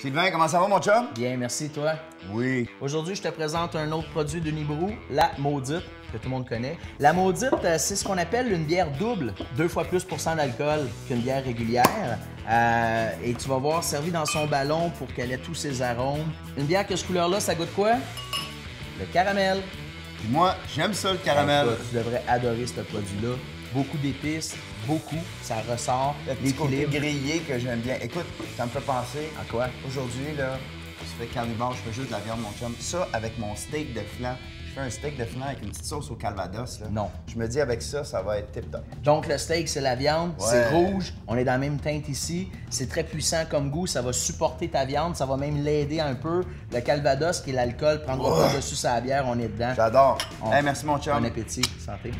Sylvain, comment ça va, mon chum? Bien, merci, toi. Oui. Aujourd'hui, je te présente un autre produit de Nibrou, la Maudite, que tout le monde connaît. La Maudite, euh, c'est ce qu'on appelle une bière double, deux fois plus pour cent d'alcool qu'une bière régulière. Euh, et tu vas voir, servi dans son ballon pour qu'elle ait tous ses arômes. Une bière que ce couleur-là, ça goûte quoi? Le caramel. Puis moi, j'aime ça, le caramel. Tu devrais adorer ce produit-là. Beaucoup d'épices, beaucoup, ça ressort. Le petit côté grillé que j'aime bien. Écoute, ça me fait penser. À quoi? Aujourd'hui, là, je fais carnivore, je fais juste de la viande, mon chum. Ça, avec mon steak de flan. Je fais un steak de flan avec une petite sauce au calvados. Là. Non. Je me dis, avec ça, ça va être tip-top. Donc, le steak, c'est la viande, Ouais. c'est rouge, on est dans la même teinte ici, c'est très puissant comme goût, ça va supporter ta viande, ça va même l'aider un peu. Le calvados, qui est l'alcool, prendra pas dessus sa bière, on est dedans. J'adore. Hey, merci, mon chum. Bon appétit, santé.